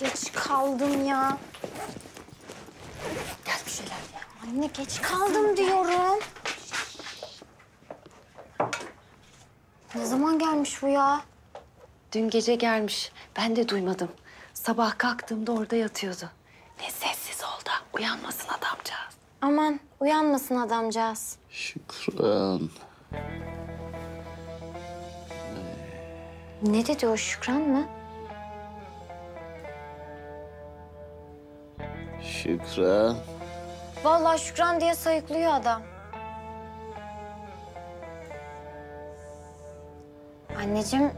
Geç kaldım ya. Gel bir şeyler ya. Anne geç kaldım diyorum. Ne zaman gelmiş bu ya? Dün gece gelmiş. Ben de duymadım. Sabah kalktığımda orada yatıyordu. Ne sessiz ol da uyanmasın adamcağız. Aman uyanmasın adamcağız. Şükran. Ne dedi o Şükran mı? Şükran. Vallahi Şükran diye sayıklıyor adam. Anneciğim,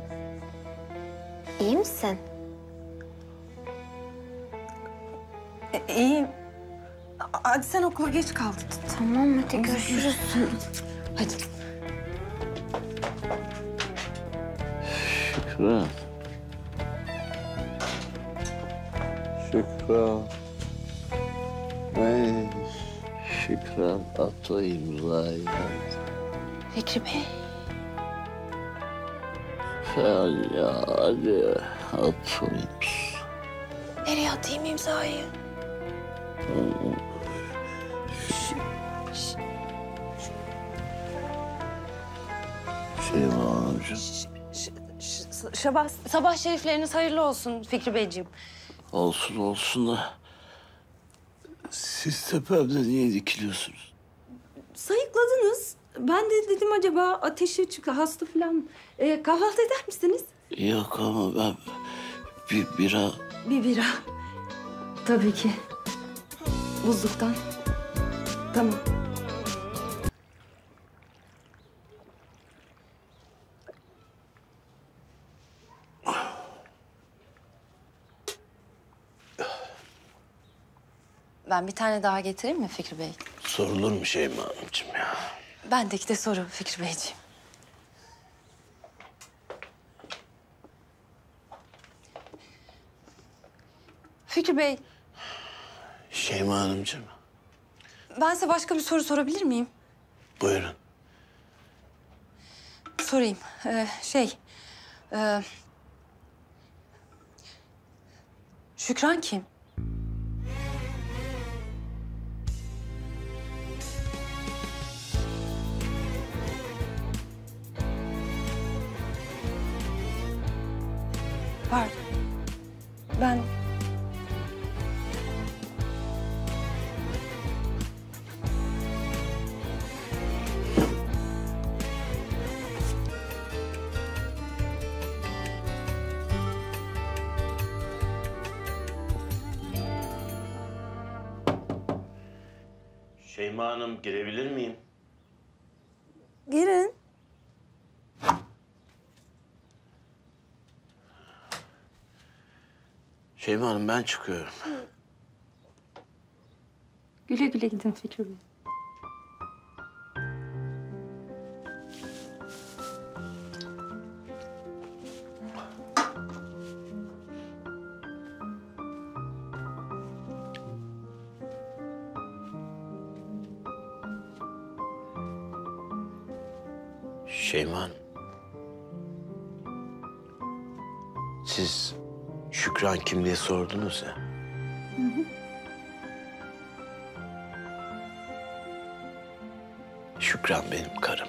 iyi misin? E, iyiyim. Hadi sen okula geç kaldın. Tamam hadi görüşürüz. Hadi. Şükran. Şükran. Ay, Şükran at o imzayı. Fikri Bey. Sen ya hadi at o imzayı. Nereye atayım imzayı? Şeyma Hanımcığım. Sabah, sabah şerifleriniz hayırlı olsun Fikri Beyciğim. Olsun olsun da siz tepemde niye dikiliyorsunuz? Sayıkladınız. Ben de dedim acaba ateşi çıktı hasta falan. E, kahvaltı eder misiniz? Yok ama ben bir bira Bir bira. Tabii ki. Buzluktan. Tamam. Ben bir tane daha getireyim mi Fikri Bey? sorulur mu Şeyma Hanımcığım ya? Bendeki de soru Fikri Beyciğim. Fikri Bey, Şeyma Hanımcığım ben size başka bir soru sorabilir miyim? buyurun. Sorayım. Ee, şey... e, Şükran kim? Pardon. Ben... Şeyma Hanım girebilir miyim? Girin. Şeyma Hanım ben çıkıyorum. Güle güle gidin Fikri Bey. Şeyma Hanım. Siz Şükran kim diye sordunuz ya. Şükran benim karım.